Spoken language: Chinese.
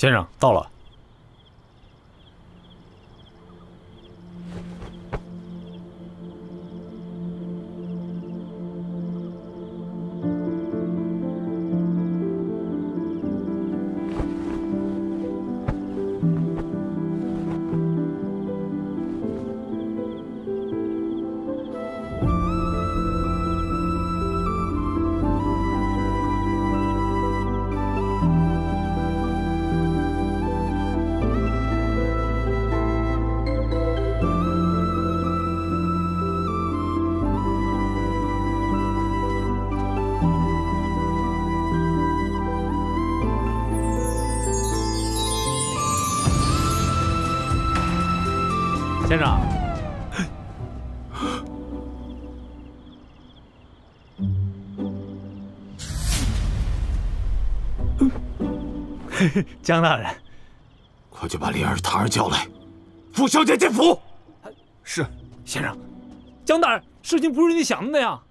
先生到了。先生，江大人，快去把灵儿、塔儿叫来，傅小姐进府。是，先生。江大人，事情不是你想的那样。